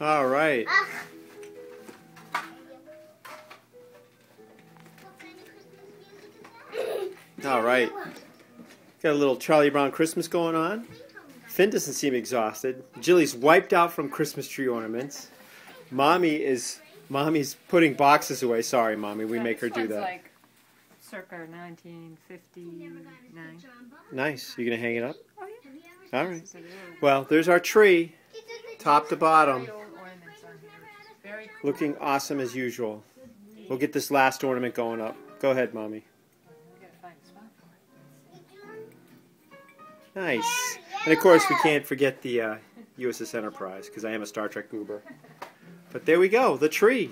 All right. All right. Got a little Charlie Brown Christmas going on. Finn doesn't seem exhausted. Jilly's wiped out from Christmas tree ornaments. Mommy is mommy's putting boxes away. Sorry, mommy, we Yeah, make her do one's that. like circa 1959. Nice. You gonna hang it up? Oh, yeah. All right. This is a really- Well, there's our tree, top to bottom, looking awesome as usual. We'll get this last ornament going up. Go ahead, mommy. Nice. And of course, we can't forget the uh, USS Enterprise because I am a Star Trek goober. But there we go, the tree.